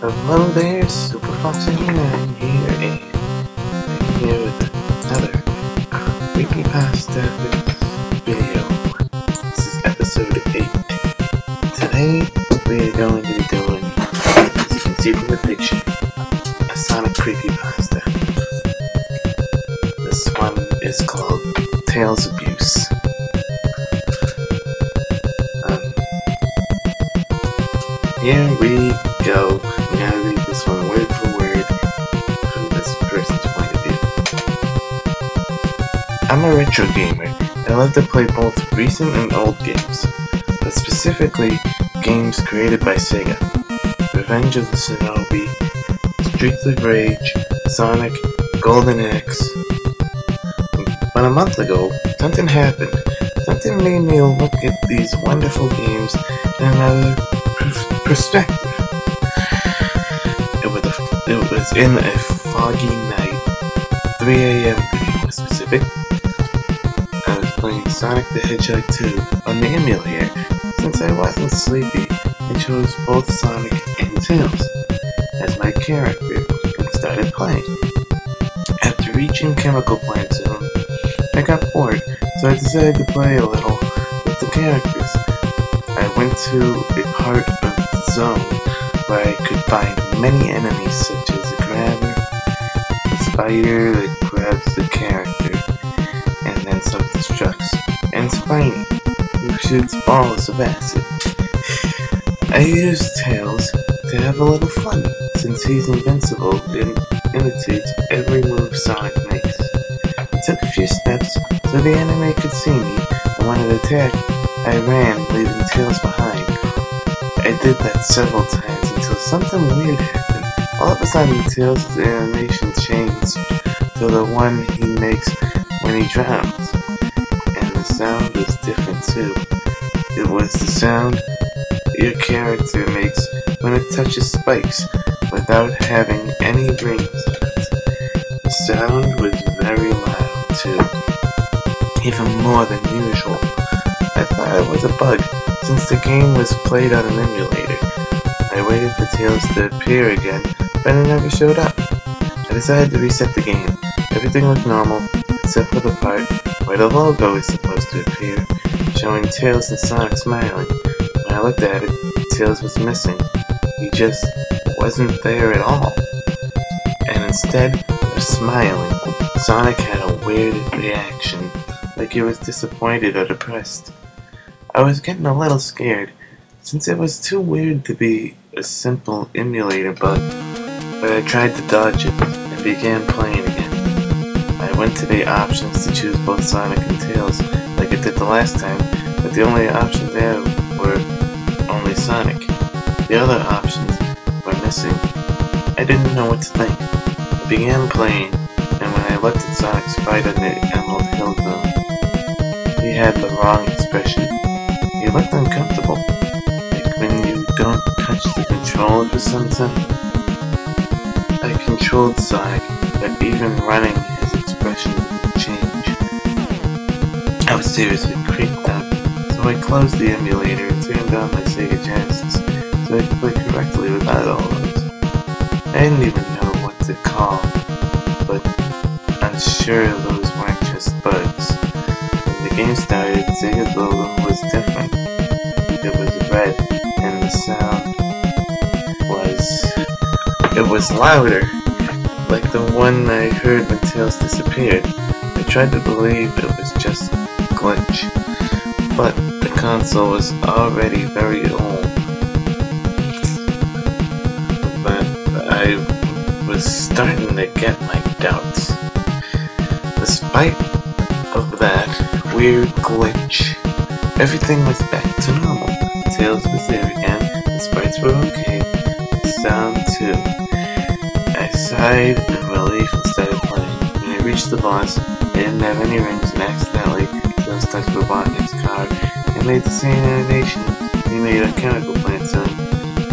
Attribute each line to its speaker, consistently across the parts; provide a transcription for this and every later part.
Speaker 1: Hello there, Super Foxy here, and I'm here with another creepypasta video. This is episode 8. Today, we are going to be doing, as you can see from the picture, a Sonic creepypasta. This one is called Tails Abuse. Um, here we go. Read this one word for word from this person's point of view. I'm a retro gamer. I love to play both recent and old games, but specifically games created by Sega. Revenge of the Shinobi, Streets of Rage, Sonic, Golden Axe. But a month ago, something happened. Something made me look at these wonderful games in another perspective. It was, in a foggy night, 3 a.m. to be specific. I was playing Sonic the Hedgehog 2 on the emulator. Since I wasn't sleepy, I chose both Sonic and Tails as my character and started playing. After reaching Chemical Plant Zone, I got bored, so I decided to play a little with the characters. I went to a part of the zone where I could find many enemies such as a grabber, a spider that grabs the character and then self-destructs, and Spiny, who shoots balls of acid. I used Tails to have a little fun, since he's invincible and imitates every move Sonic makes. I took a few steps so the enemy could see me, and when it attacked, I ran, leaving Tails behind. I did that several times until something weird happened. All of a sudden, Tails' animation changed to the one he makes when he drowns. And the sound was different too. It was the sound your character makes when it touches spikes without having any rings on it. The sound was very loud too. Even more than usual. I thought it was a bug, since the game was played on an emulator. I waited for Tails to appear again, but it never showed up. I decided to reset the game. Everything looked normal, except for the part where the logo is supposed to appear, showing Tails and Sonic smiling. When I looked at it, Tails was missing. He just wasn't there at all. And instead of smiling, Sonic had a weird reaction, like he was disappointed or depressed. I was getting a little scared, since it was too weird to be a simple emulator bug, but I tried to dodge it and began playing again. I went to the options to choose both Sonic and Tails, like I did the last time, but the only options there were only Sonic. The other options were missing. I didn't know what to think. I began playing, and when I looked at Sonic's fight on the Emerald Hill Zone, he had the wrong expression. He looked uncomfortable, don't touch the control for some time. I controlled Sonic, but even running, his expression didn't change. I was seriously creeped out, so I closed the emulator and turned on my Sega Genesis so I could play correctly without all those. I didn't even know what to call, but I'm sure those weren't just bugs. When the game started, Sega's logo was different. Was louder, like the one I heard when Tails disappeared. I tried to believe it was just a glitch, but the console was already very old. But I was starting to get my doubts. Despite of that weird glitch, everything was back to normal. Tails was there again, the sprites were okay, the sound sighed in relief and started playing. When I reached the boss, I didn't have any rings and accidentally Tails touched Robotnik's car and made the same animation we made on Chemical Plant Zone.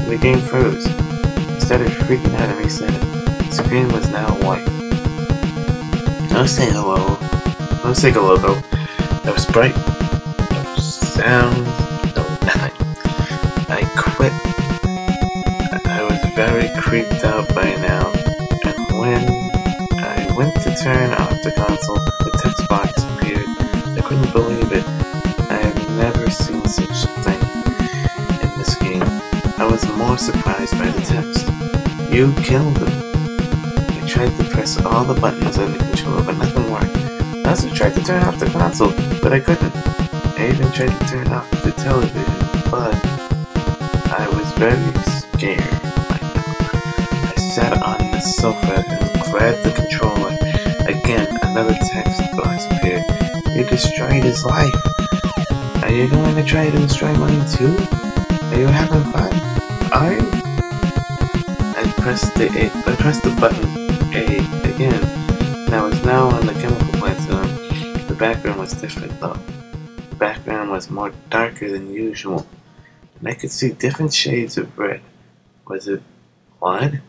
Speaker 1: The game froze. I started freaking out and it. The screen was now white. No Sega logo. No Sega logo. No sprite. No sound. No nothing. I quit. I was very believe I Couldn't believe it. I have never seen such a thing in this game. I was more surprised by the text. You killed him. I tried to press all the buttons on the controller, but nothing worked. I also tried to turn off the console, but I couldn't. I even tried to turn off the television, but I was very scared. I sat on the sofa and grabbed the controller. Another text box appeared. You destroyed his life. Are you going to try to destroy mine too? Are you having fun? You? I pressed the A uh, I pressed the button A again. And I was now on the chemical plant zone. The background was different though. The background was more darker than usual. And I could see different shades of red. Was it blood?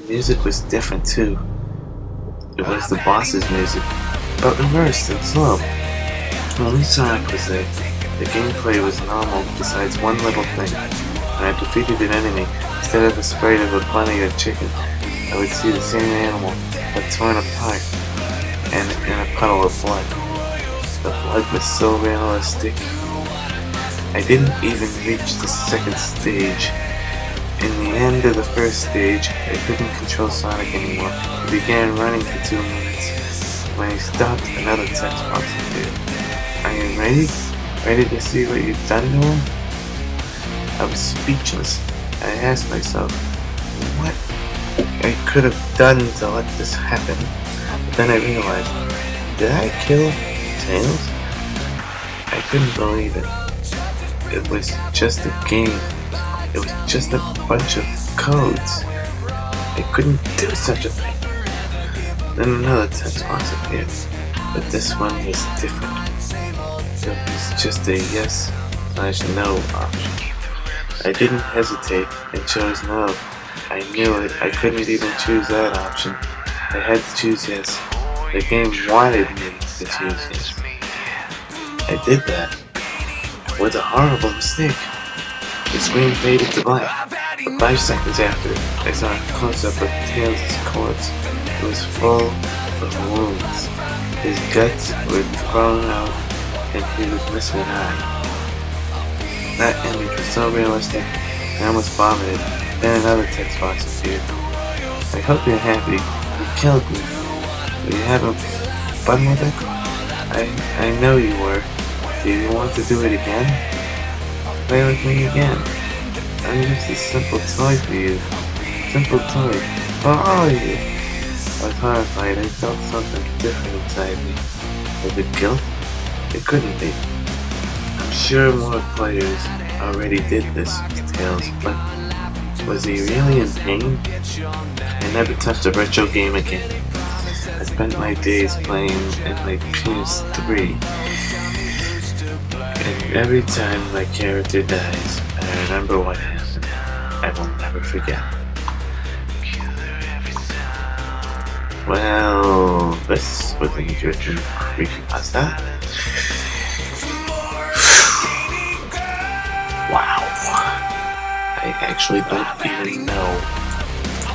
Speaker 1: The music was different too. It was the boss's music, but reversed and slow. Only Sonic was there. The gameplay was normal, besides one little thing. When I defeated an enemy, instead of a sprite of a bunny or chicken, I would see the same animal, but torn apart, and in a puddle of blood. The blood was so realistic. I didn't even reach the second stage. In the end of the first stage, I couldn't control Sonic anymore. He began running for two minutes. When he stopped, another text box appeared. Are you ready? Ready to see what you've done to him? I was speechless. I asked myself, what I could have done to let this happen. But then I realized, did I kill Tails? I couldn't believe it. It was just a game. It was just a bunch of codes. I couldn't do such a thing. Then another text box appeared, but this one was different. It was just a yes slash no option. I didn't hesitate and chose no. I knew it. I couldn't even choose that option. I had to choose yes. The game wanted me to choose yes. I did that. With a horrible mistake. The screen faded to black. Five seconds after, I saw a close-up of Tails' corpse. It was full of wounds. His guts were thrown out, and he was missing an eye. That image was so realistic, I almost vomited. Then another text box appeared. I hope you're happy. You killed me. Were you having fun with it? I, I know you were. Do you want to do it again? Play with me again. I'm just a simple toy for you. Simple toy. For of you. I was horrified. I felt something different inside me. Was it guilt? It couldn't be. I'm sure more players already did this Tails, but was he really in pain? I never touched a retro game again. I spent my days playing in my PS3. And every time my character dies, I remember what happened. I will never forget. Well, this was an interesting creepypasta. wow. I actually don't even know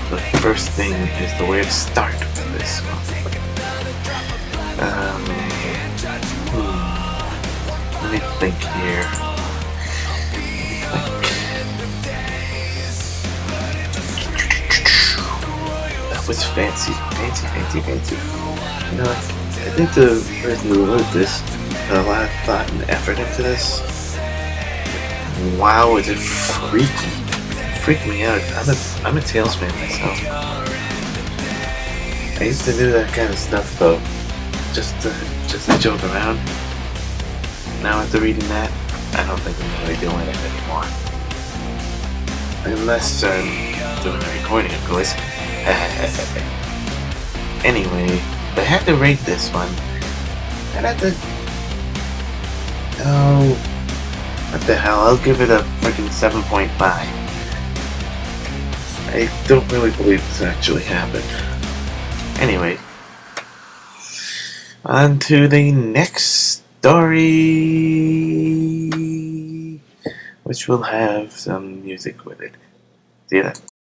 Speaker 1: the first thing is the way to start with this one. Think here. That was fancy, fancy, fancy, fancy. You know, I think the person who wrote this put a lot of thought and effort into this. Wow, is it freaky? Freak me out. I'm a I'm a Tails fan myself. I used to do that kind of stuff though, just to just to joke around. Now after reading that, I don't think I'm really doing it anymore. Unless I'm doing a recording, of course. anyway, I had to rate this one, I'd have to. Oh, what the hell? I'll give it a freaking 7.5. I don't really believe this actually happened. Anyway, on to the next story, which will have some music with it. See you then.